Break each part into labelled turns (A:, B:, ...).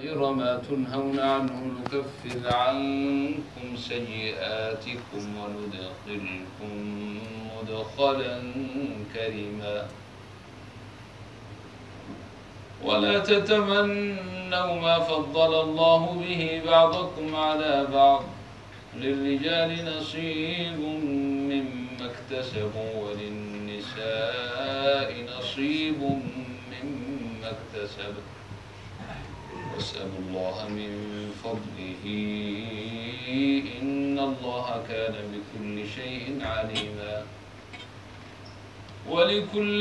A: خير ما تنهون عنه نكفر عنكم سيئاتكم وندخلكم مدخلا كريما ولا تتمنوا ما فضل الله به بعضكم على بعض للرجال نصيب مما اكتسبوا وللنساء نصيب مما اكتسبوا واسألوا الله من فضله إن الله كان بكل شيء عليما ولكل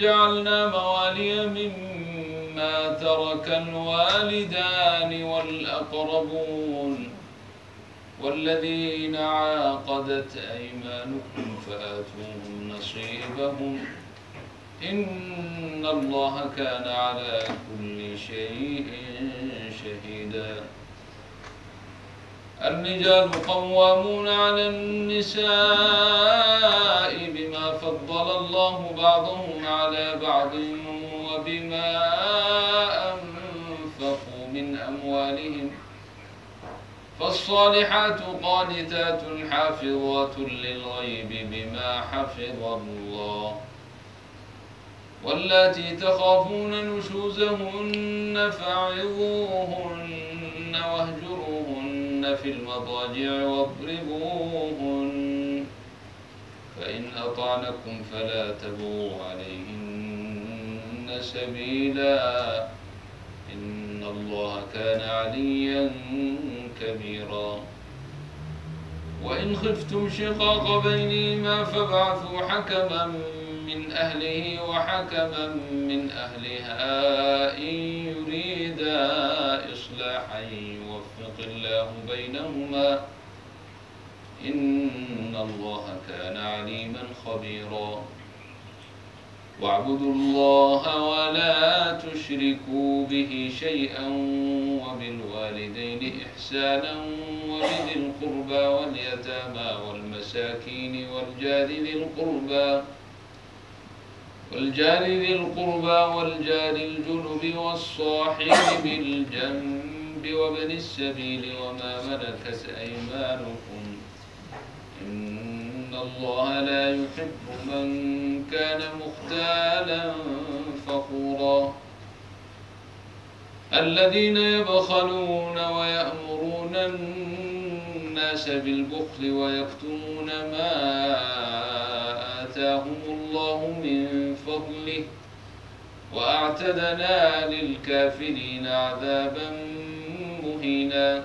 A: جعلنا موالي مما ترك الوالدان والأقربون والذين عاقدت أيمانكم فآتوهم نصيبهم إن الله كان على كل شيء شهيدا الرجال قوامون على النساء بما فضل الله بعضهم على بعض وبما أنفقوا من أموالهم فالصالحات قانتات حافظات للغيب بما حفظ الله واللاتي تخافون نشوزهن فعظوهن واهجروهن في المضاجع واضربوهن فإن أطعنكم فلا تبغوا عليهن سبيلا إن الله كان عليا كبيرا وإن خفتم شقاق بينهما فابعثوا حكما من أهله وحكما من أهلها إن يريدا إصلاحا يوفق الله بينهما إن الله كان عليما خبيرا واعبدوا الله ولا تشركوا به شيئا وبالوالدين إحسانا وبذي القربى واليتامى والمساكين والجار ذي القربى والجار ذي القربى والجار الجنب والصاحب بالجنب وابن السبيل وما ملكت أيمانكم إن الله لا يحب من كان مختالا فخورا الذين يبخلون ويأمرون الناس بالبخل ويكتمون ما آتاهم فضله وأعتدنا للكافرين عذابا مهينا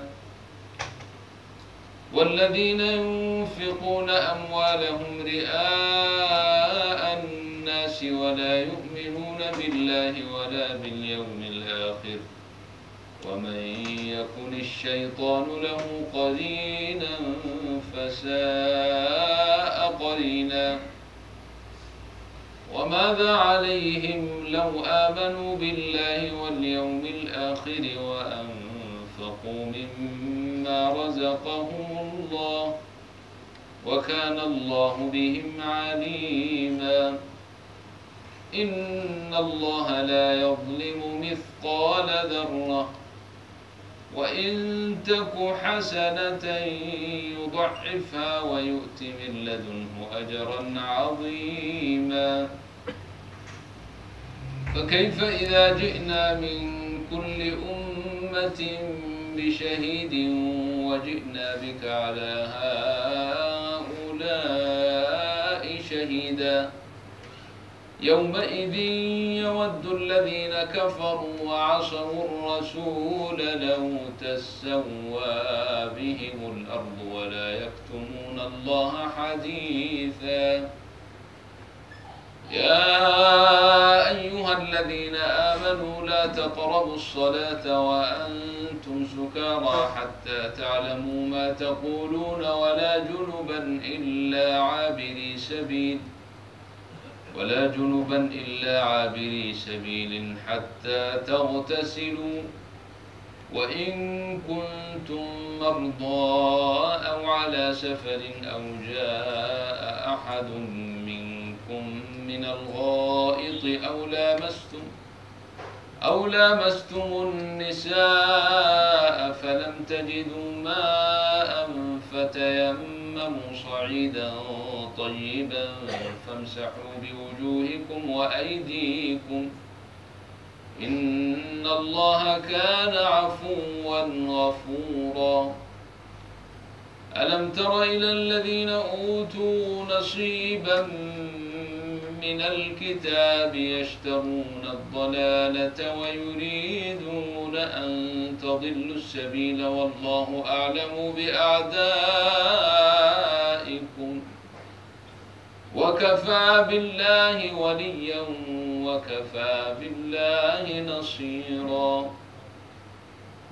A: والذين ينفقون أموالهم رئاء الناس ولا يؤمنون بالله ولا باليوم الآخر ومن يكن الشيطان له قرينا فساء قريناً ماذا عليهم لو آمنوا بالله واليوم الآخر وأنفقوا مما رزقهم الله وكان الله بهم عليما إن الله لا يظلم مثقال ذرة وإن تك حسنة يضعفها ويؤت من لدنه أجرا عظيما فكيف إذا جئنا من كل أمة بشهيد وجئنا بك على هؤلاء شهيدا يومئذ يود الذين كفروا وعصوا الرسول لو تسوى بهم الأرض ولا يكتمون الله حديثا الذين آمنوا لا تقربوا الصلاة وأنتم سكارى حتى تعلموا ما تقولون ولا جنبا إلا عابري سبيل ولا جنبا إلا عابري سبيل حتى تغتسلوا وإن كنتم مرضى أو على سفر أو جاء أحد منكم بكم من الغائط أو لامستم أو لامستم النساء فلم تجدوا ماء فتيمموا صعيدا طيبا فامسحوا بوجوهكم وأيديكم إن الله كان عفوا غفورا ألم تر إلى الذين أوتوا نصيبا من الكتاب يشترون الضلالة ويريدون أن تضلوا السبيل والله أعلم بأعدائكم وكفى بالله وليا وكفى بالله نصيرا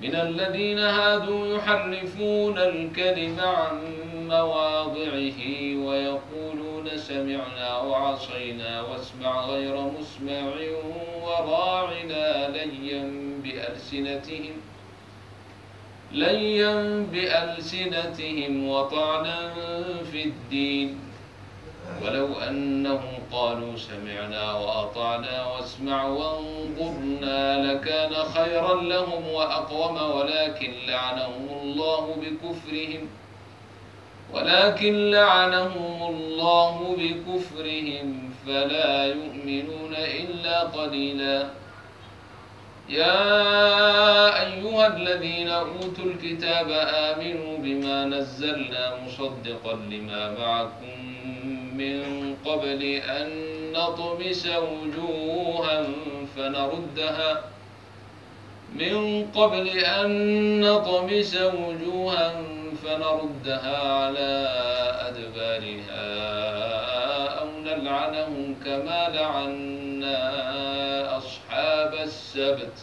A: من الذين هادوا يحرفون الكلم عن مواضعه ويقولون سمعنا وعصينا واسمع غير مسمع وراعنا ليا بألسنتهم ليا بألسنتهم وطعنا في الدين ولو أنهم قالوا سمعنا وأطعنا واسمع وانظرنا لكان خيرا لهم وأقوم ولكن لعنهم الله بكفرهم ۖ
B: ولكن
A: لعنهم الله بكفرهم فلا يؤمنون إلا قليلا يا أيها الذين أوتوا الكتاب آمنوا بما نزلنا مصدقا لما معكم من قبل أن نطمس وجوها فنردها من قبل أن نطمس وجوها فنردها على أدبارها أو نلعنهم كما لعنا أصحاب السبت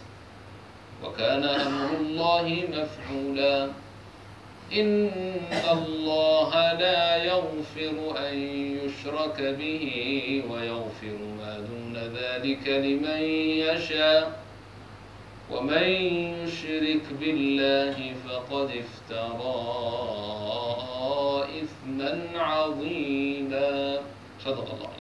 A: وكان أمر الله مفعولا إن الله لا يغفر أن يشرك به ويغفر ما دون ذلك لمن يشاء ومن يشرك بالله فقد افترى إثما عظيما صدق الله